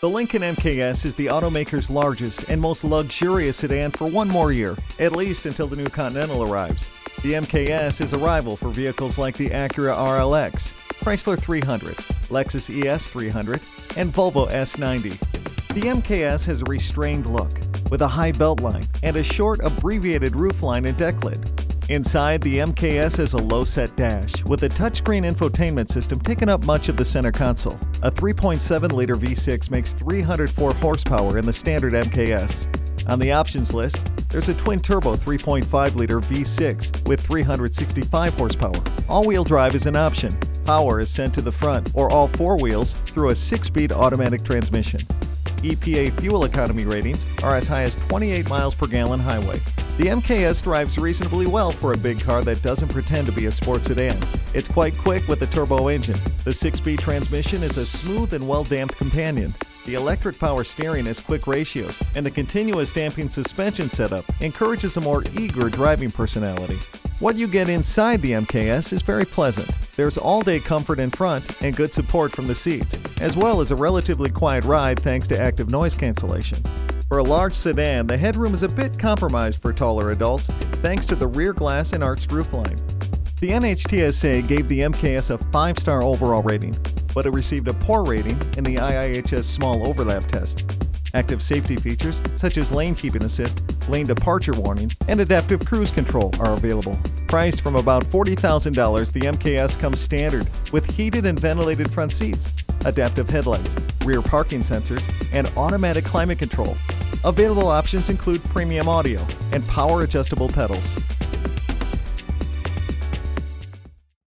The Lincoln MKS is the automaker's largest and most luxurious sedan for one more year, at least until the new Continental arrives. The MKS is a rival for vehicles like the Acura RLX, Chrysler 300, Lexus ES 300, and Volvo S90. The MKS has a restrained look, with a high belt line and a short abbreviated roofline and deck lid. Inside, the MKS has a low-set dash with a touchscreen infotainment system taking up much of the center console. A 3.7-liter V6 makes 304 horsepower in the standard MKS. On the options list, there's a twin-turbo 3.5-liter V6 with 365 horsepower. All-wheel drive is an option. Power is sent to the front or all four wheels through a 6-speed automatic transmission. EPA fuel economy ratings are as high as 28 miles per gallon highway. The MKS drives reasonably well for a big car that doesn't pretend to be a sports sedan. It's quite quick with a turbo engine. The 6-speed transmission is a smooth and well-damped companion. The electric power steering has quick ratios, and the continuous damping suspension setup encourages a more eager driving personality. What you get inside the MKS is very pleasant. There's all-day comfort in front and good support from the seats, as well as a relatively quiet ride thanks to active noise cancellation. For a large sedan, the headroom is a bit compromised for taller adults thanks to the rear glass and arched roofline. The NHTSA gave the MKS a 5-star overall rating, but it received a poor rating in the IIHS small overlap test. Active safety features such as lane keeping assist, lane departure warning, and adaptive cruise control are available. Priced from about $40,000, the MKS comes standard with heated and ventilated front seats, adaptive headlights, rear parking sensors, and automatic climate control. Available options include premium audio and power adjustable pedals.